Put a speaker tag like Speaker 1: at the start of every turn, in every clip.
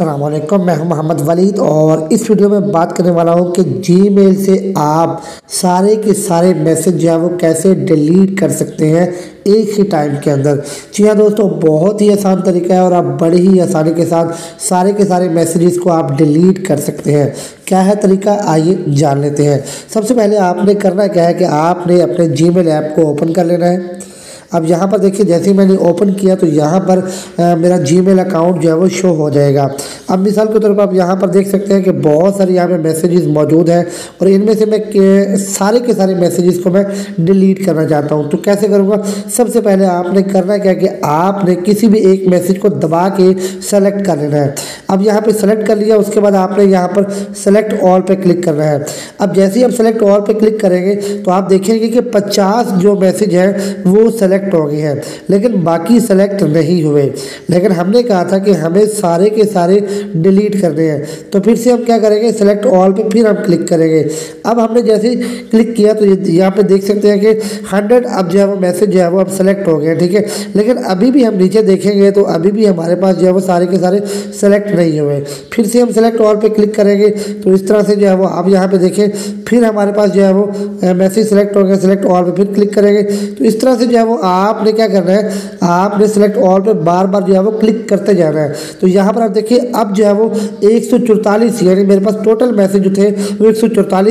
Speaker 1: अल्लाम मैं हूँ मोहम्मद वलीद और इस वीडियो में बात करने वाला हूँ कि जीमेल से आप सारे के सारे मैसेज जो है वो कैसे डिलीट कर सकते हैं एक ही टाइम के अंदर। जी हाँ दोस्तों, बहुत ही आसान तरीका है और आप बड़ी ही आसानी के साथ सारे के सारे मैसेजेस को आप डिलीट कर सकते हैं। क्या है तरीका? आइए जान लेते हैं। सबसे पहले आपने करना क्या है कि आपने अपने जीमेल ऐप को ओपन कर लेना है। अब यहाँ पर देखिए जैसे ही मैंने ओपन किया तो यहाँ पर आ, मेरा जीमेल अकाउंट जो है वो शो हो जाएगा। अब मिसाल के तौर पर आप यहाँ पर देख सकते हैं कि बहुत सारे यहाँ पर मैसेजेस मौजूद हैं और इनमें से मैं सारे के सारे मैसेजेस को मैं डिलीट करना चाहता हूँ। तो कैसे करूँगा? सबसे पहले आपने करना क्या कि आपने किसी भी एक मैसेज को दबा के सेलेक्ट कर लेना है। अब यहाँ पर सेलेक्ट कर लिया, उसके बाद आपने यहाँ पर सेलेक्ट ऑल पर क्लिक करना है। अब जैसे ही आप सेलेक्ट ऑल पर क्लिक करेंगे तो आप देखेंगे कि पचास जो मैसेज हैं, वो सेलेक्ट सेलेक्ट हो गए हैं। लेकिन बाकी सेलेक्ट नहीं हुए। लेकिन हमने कहा था कि हमें सारे के सारे डिलीट करने हैं। तो फिर से हम क्या करेंगे? सेलेक्ट ऑल पर फिर हम क्लिक करेंगे। अब हमने जैसे क्लिक किया तो यहाँ पर देख सकते हैं कि हंड्रेड अब जो है वो मैसेज जो है वो अब सेलेक्ट हो गए ठीक है? लेकिन अभी भी हम नीचे देखेंगे तो अभी भी हमारे पास जो है वो सारे के सारे सेलेक्ट नहीं हुए फिर से हम सेलेक्ट ऑल पे क्लिक करेंगे तो इस तरह से जो है वो आप यहाँ पे देखें, फिर हमारे पास जो है वो मैसेज सेलेक्ट हो गया सेलेक्ट ऑल पे फिर क्लिक करेंगे। तो इस तरह से जो है वो आपने क्या करना है, आपने सेलेक्ट ऑल पे बार बार जो है वो क्लिक करते जाना है। तो यहाँ पर आप देखिए, अब जो है वो एक यानी मेरे पास टोटल मैसेज थे, वो एक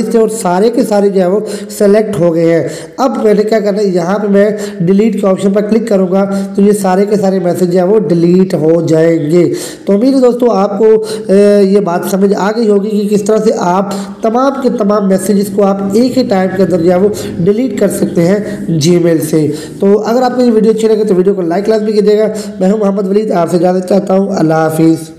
Speaker 1: थे और सारे के सारे जो है वो सेलेक्ट हो गए हैं। अब मैंने क्या करना है, यहाँ पर मैं डिलीट के ऑप्शन पर क्लिक करूँगा तो ये सारे के सारे मैसेज जो है वो डिलीट हो जाएँगे। तो उम्मीद है दोस्तों आपको ये बात समझ आ गई होगी कि किस तरह से आप तमाम के तमाम मैसेजेस को आप एक ही टाइम के अंदर जो है वो डिलीट कर सकते हैं जी से। तो अगर आपको ये वीडियो अच्छी लगे तो वीडियो को लाइक लाजमी कीजिएगा। मैं हूँ मोहम्मद वलीद, आपसे ज़्यादा चाहता हूँ। अल्लाह हाफिज़।